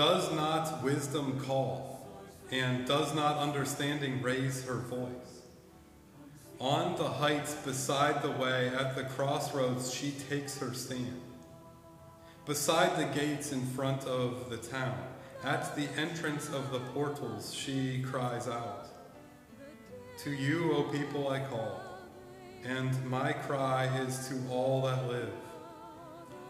Does not wisdom call, and does not understanding raise her voice? On the heights beside the way, at the crossroads, she takes her stand. Beside the gates in front of the town, at the entrance of the portals, she cries out To you, O people, I call, and my cry is to all that live.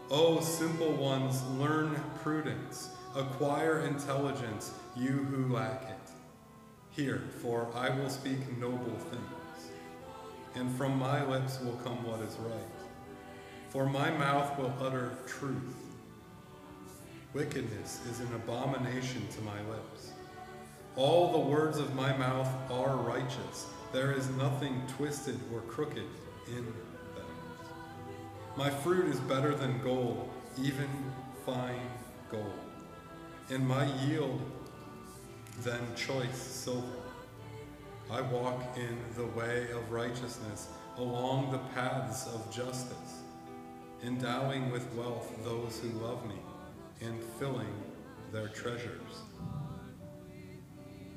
O simple ones, learn prudence, acquire intelligence, you who lack it. Hear, for I will speak noble things and from my lips will come what is right. For my mouth will utter truth. Wickedness is an abomination to my lips. All the words of my mouth are righteous. There is nothing twisted or crooked in them. My fruit is better than gold, even fine gold, and my yield than choice silver. I walk in the way of righteousness along the paths of justice, endowing with wealth those who love me and filling their treasures.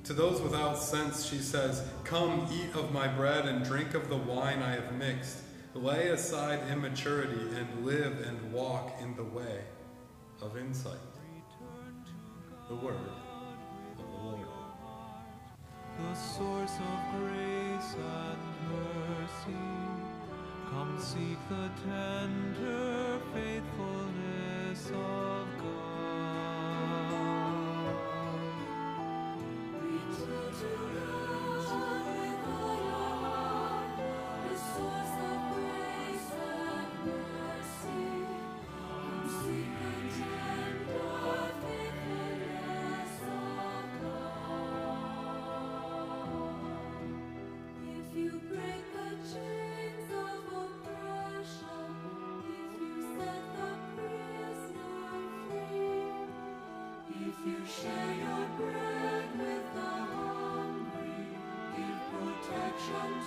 To those without sense, she says, Come, eat of my bread and drink of the wine I have mixed. Lay aside immaturity and live and walk in the way of insight. The word the source of grace and mercy. Come seek the tender faithfulness of